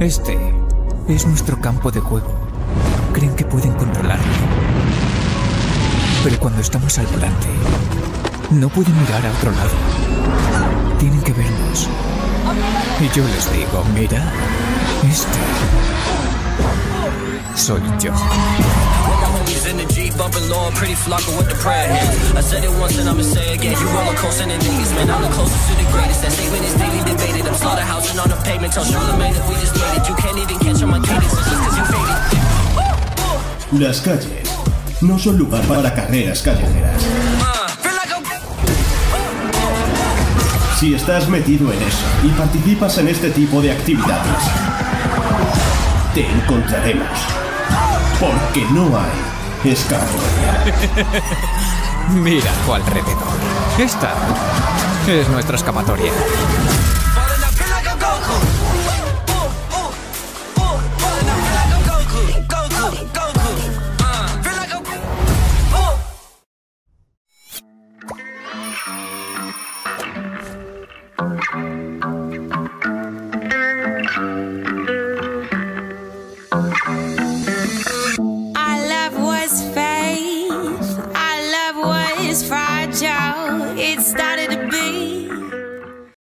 Este es nuestro campo de juego. Creen que pueden controlarlo. Pero cuando estamos al volante, no pueden mirar a otro lado. Tienen que vernos. Y yo les digo, mira, este soy yo. I said it once say again. To the greatest. On the pavement. Tell Charlamagne that we just made it. You can't even catch on my cadence. It's just cause you faded. Las calles no son lugar para carreras callejeras. Si estás metido en eso y participas en este tipo de actividades, te encontraremos. Porque no hay escapatoria. Mira a tu alrededor. Esta es nuestra escapatoria. started